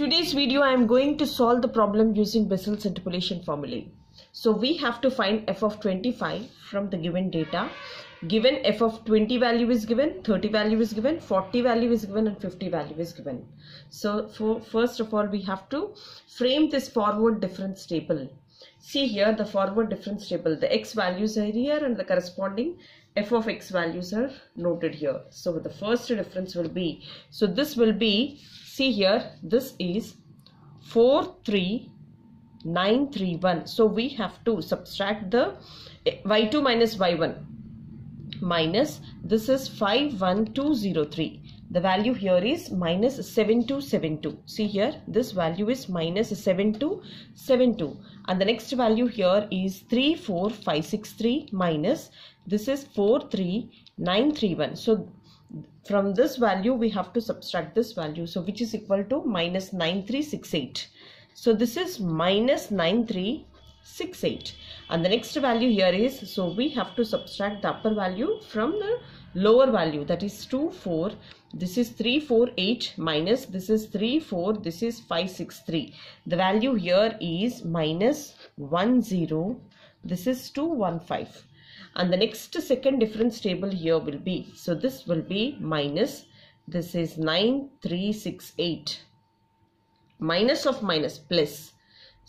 today's video I am going to solve the problem using Bessel's interpolation formulae. So we have to find f of 25 from the given data. Given f of 20 value is given, 30 value is given, 40 value is given and 50 value is given. So for first of all we have to frame this forward difference table. See here the forward difference table. The x values are here and the corresponding f of x values are noted here. So the first difference will be, so this will be, see here, this is 43931. So we have to subtract the y2 minus y1 minus this is 51203 the value here is minus 7272 see here this value is minus 7272 and the next value here is 34563 minus this is 43931 so from this value we have to subtract this value. So which is equal to minus 9368 so this is minus 9368 and the next value here is so we have to subtract the upper value from the lower value. That is 2 4 this is 348 minus this is 3 4 this is 563 the value here is minus 10 this is 215 and the next second difference table here will be so this will be minus this is 9368 minus of minus plus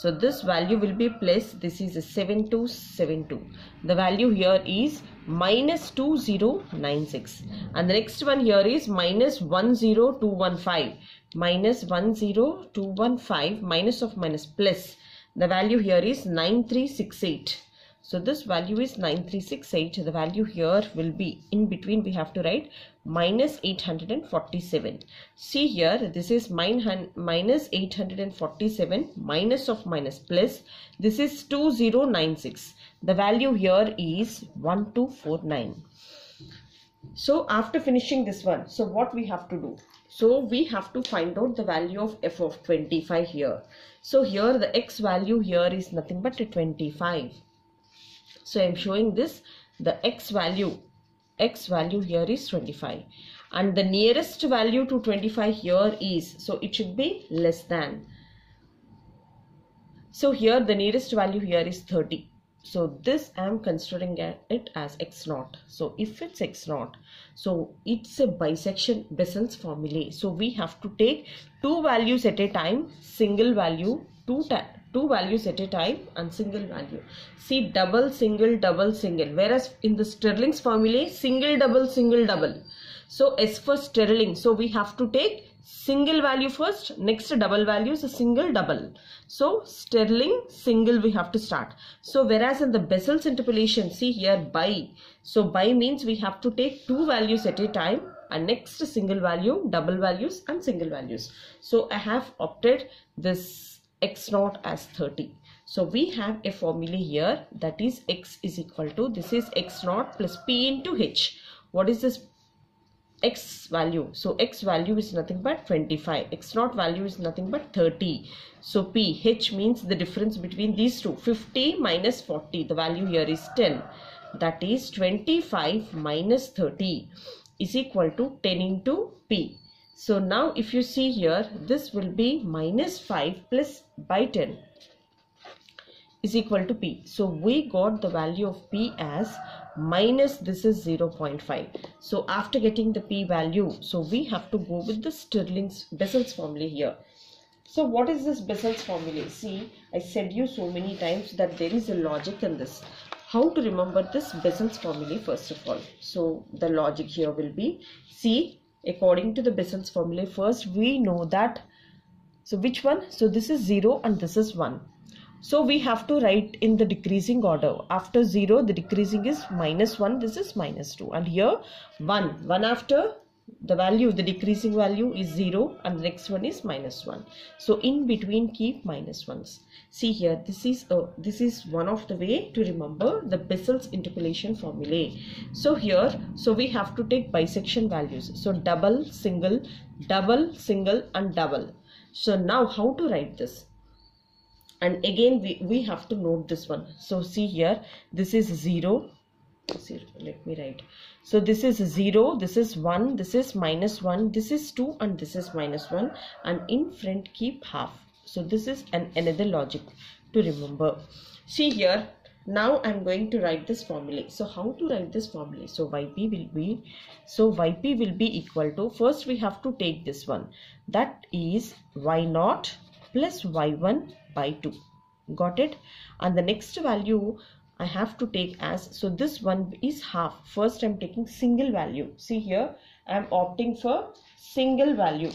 so this value will be plus this is a 7272. The value here is minus 2096 and the next one here is minus 10215 minus 10215 minus of minus plus. The value here is 9368 so this value is 9368 the value here will be in between we have to write minus 847 see here this is minus 847 minus of minus plus. This is 2096 the value here is 1249 so after finishing this one so what we have to do? So we have to find out the value of f of 25 here. So here the x value here is nothing but 25 so i'm showing this the x value. X value here is 25 and the nearest value to 25 here is so it should be less than. So here the nearest value here is 30 so this i am considering it as x naught. So if it's x naught so it's a bisection bessel's formulae. So we have to take two values at a time single value two two values at a time and single value. See double single double single. Whereas in the stirling's formulae single double single double. So as for stirling. So we have to take single value first next double value is a single double. So stirling single we have to start. So whereas in the bessel's interpolation see here by. So by means we have to take two values at a time and next single value double values and single values. So i have opted this x naught as 30 so we have a formula here that is x is equal to this is x naught plus p into h. What is this x value? So x value is nothing but 25 x naught value is nothing but 30 so p h means the difference between these two. 50 minus 40 the value here is 10 that is 25 minus 30 is equal to 10 into p so now if you see here this will be minus 5 plus by 10 is equal to p. So we got the value of p as minus this is 0.5 so after getting the p value so we have to go with the stirling's bessel's formula here. So what is this bessel's formula? See i said you so many times that there is a logic in this. How to remember this bessel's formula first of all? So the logic here will be see according to the bessel's formula first we know that so which one so this is 0 and this is 1 so we have to write in the decreasing order. After 0, the decreasing is minus 1. This is minus 2. And here 1. 1 after the value, the decreasing value is 0 and the next one is minus 1. So in between keep minus 1s. See here, this is a, this is one of the way to remember the Bessel's interpolation formulae. So here, so we have to take bisection values. So double, single, double, single and double. So now how to write this? and again we, we have to note this one so see here this is 0 let me write. So this is 0 this is 1 this is minus 1 this is 2 and this is minus 1 and in front keep half. So this is an another logic to remember. See here now i'm going to write this formula. So how to write this formula? So yp will be so yp will be equal to first we have to take this one. That is y naught plus y1 by 2 got it? And the next value I have to take as so this one is half. First I'm taking single value. See here I'm opting for single value.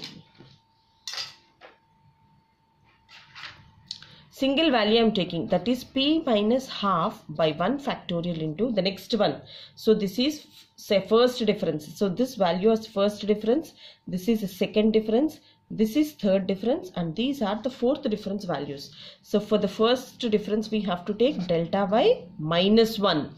Single value I'm taking that is p minus half by 1 factorial into the next one. So this is say first difference. So this value is first difference this is a second difference this is third difference and these are the fourth difference values. So for the first difference we have to take delta y minus 1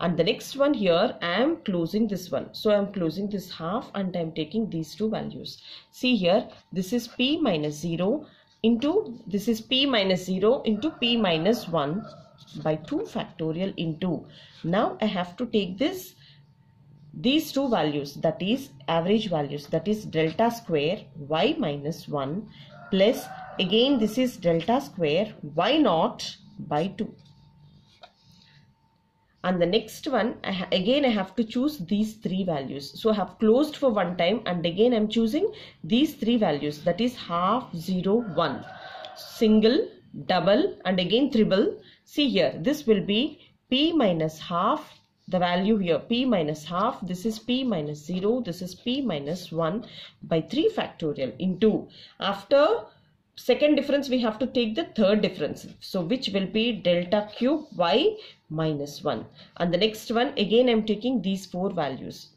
and the next one here I am closing this one. So I am closing this half and I am taking these two values. See here this is p minus 0 into this is p minus 0 into p minus 1 by 2 factorial into. Now I have to take this these two values that is average values that is delta square y minus 1 plus again this is delta square y naught by 2 and the next one again I have to choose these three values. So I have closed for one time and again I'm choosing these three values that is half 0 1 single double and again triple. See here this will be p minus half the value here p minus half this is p minus 0 this is p minus 1 by 3 factorial into after second difference we have to take the third difference. So which will be delta cube y minus 1 and the next one again i'm taking these four values.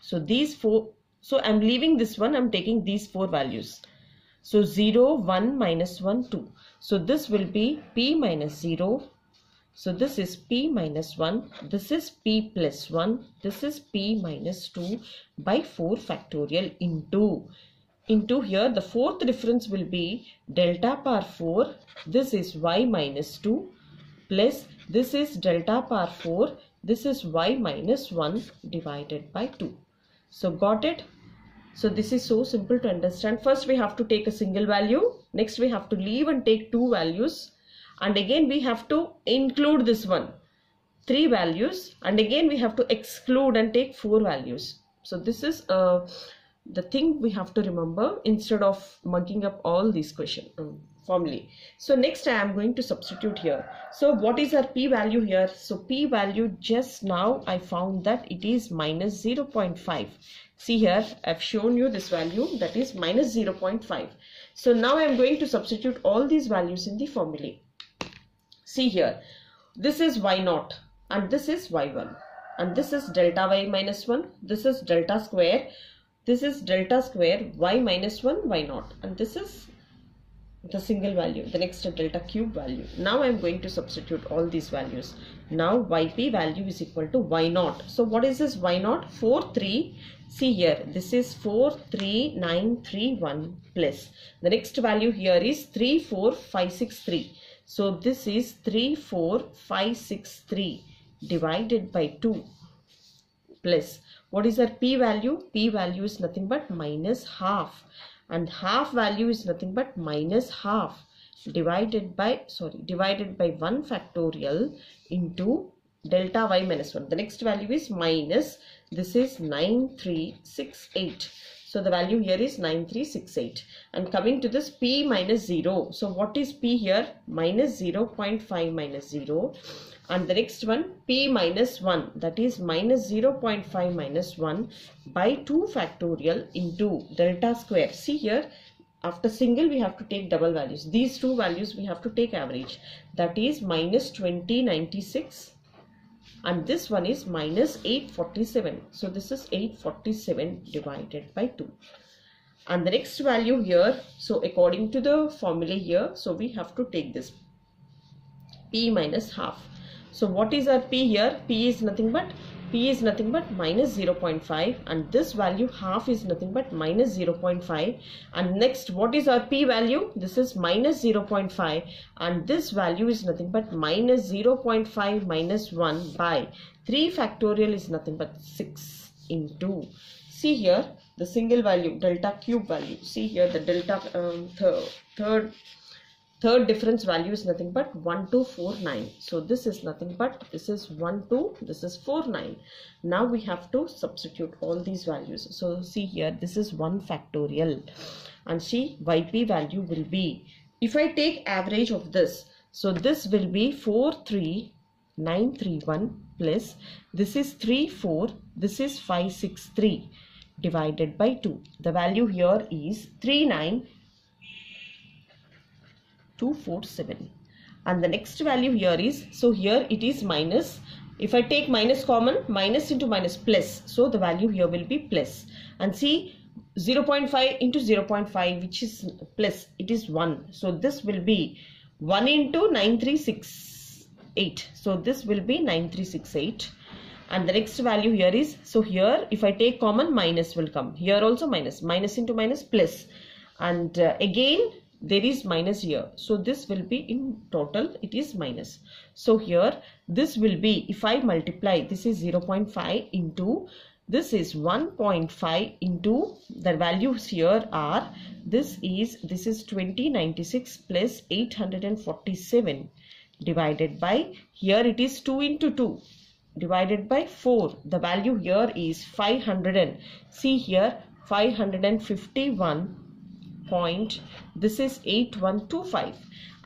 So these four so i'm leaving this one i'm taking these four values. So 0 1 minus 1 2 so this will be p minus 0 so this is p minus 1, this is p plus 1, this is p minus 2 by 4 factorial into. Into here the fourth difference will be delta power 4, this is y minus 2 plus this is delta power 4, this is y minus 1 divided by 2. So got it? So this is so simple to understand. First we have to take a single value. Next we have to leave and take two values and again we have to include this one. Three values. And again we have to exclude and take four values. So this is uh, the thing we have to remember instead of mugging up all these question um, so next i am going to substitute here. So what is our p value here? So p value just now i found that it is minus 0.5 see here i've shown you this value that is minus 0.5 so now i am going to substitute all these values in the formulae see here. This is y naught and this is y1 and this is delta y minus 1 this is delta square this is delta square y minus 1 y naught and this is the single value the next delta cube value. Now i'm going to substitute all these values. Now yp value is equal to y naught. So what is this y naught? 4 3 see here this is 4 3 9 3 1 plus. The next value here is 3 4 5 6 3 so this is 34563 divided by 2 plus what is our p value? p value is nothing but minus half and half value is nothing but minus half divided by sorry divided by 1 factorial into delta y minus 1. The next value is minus this is 9368 so the value here is 9368 and coming to this P minus 0. So what is P here? Minus 0 0.5 minus 0 and the next one P minus 1 that is minus 0 0.5 minus 1 by 2 factorial into delta square. See here after single we have to take double values. These two values we have to take average that is minus 2096 and this one is minus 847 so this is 847 divided by 2 and the next value here so according to the formula here so we have to take this p minus half. So what is our p here? P is nothing but p is nothing but minus 0.5 and this value half is nothing but minus 0.5 and next what is our p value? This is minus 0.5 and this value is nothing but minus 0.5 minus 1 by 3 factorial is nothing but 6 into. See here the single value delta cube value. See here the delta um, th third third difference value is nothing but 1249 so this is nothing but this is 1 2 this is 4 9 now we have to substitute all these values. So see here this is 1 factorial. And see yp value will be if I take average of this so this will be 43931 plus this is 34 this is 563 divided by 2 the value here is 39247 and the next value here is so here it is minus if I take minus common minus into minus plus so the value here will be plus. And see 0.5 into 0.5 which is plus it is 1 so this will be 1 into 9368 so this will be 9368 and the next value here is so here if I take common minus will come. Here also minus minus into minus plus. And uh, again there is minus here. So this will be in total it is minus. So here this will be if I multiply this is 0.5 into this is 1.5 into the values here are this is this is 2096 plus 847 divided by here it is 2 into 2 divided by 4 the value here is 500 and see here 551 point this is 8125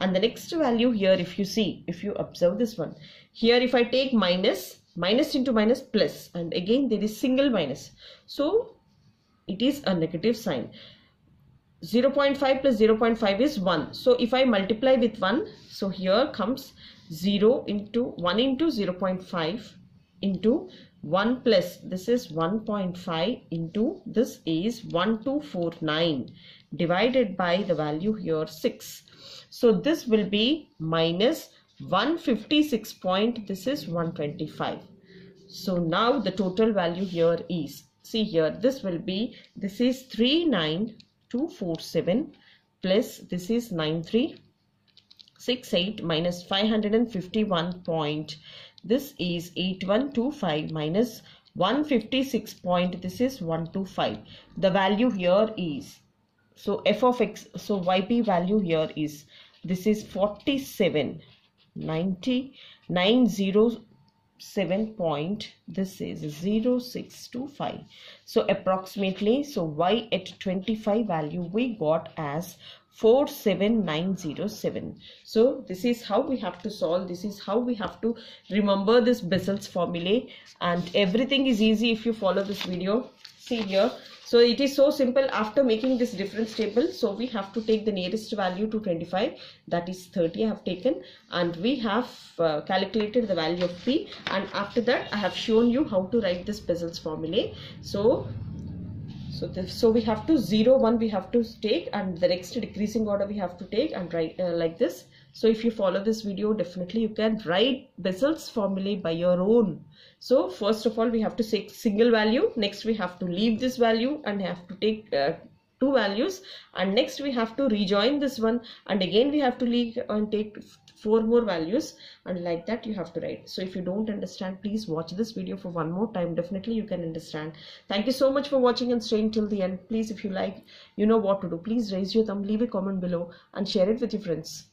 and the next value here if you see if you observe this one here if I take minus minus into minus plus and again there is single minus. So it is a negative sign. 0.5 plus 0.5 is 1 so if I multiply with 1 so here comes 0 into 1 into 0.5 into 1 plus this is 1.5 into this is 1249 divided by the value here 6 so this will be minus 156 point this is 125 so now the total value here is see here this will be this is 39247 plus this is 9368 minus 551 point this is 8125 minus 156 point this is 125 the value here is so f of x so yp value here is this is 47 90 907 point this is 0625 so approximately so y at 25 value we got as 47907 so this is how we have to solve this is how we have to remember this Bessel's formulae. And everything is easy if you follow this video. See here. So it is so simple. After making this difference table. So we have to take the nearest value to 25 that is 30 I have taken. And we have uh, calculated the value of P. And after that I have shown you how to write this Bessel's formulae. So so this, so we have to 0 1 we have to take and the next decreasing order we have to take and write uh, like this. So if you follow this video definitely you can write Bessel's formulae by your own. So first of all we have to take single value. Next we have to leave this value and have to take uh, two values. And next we have to rejoin this one. And again we have to leave and take four more values and like that you have to write. So if you don't understand please watch this video for one more time. Definitely you can understand. Thank you so much for watching and staying till the end. Please if you like you know what to do. Please raise your thumb leave a comment below and share it with your friends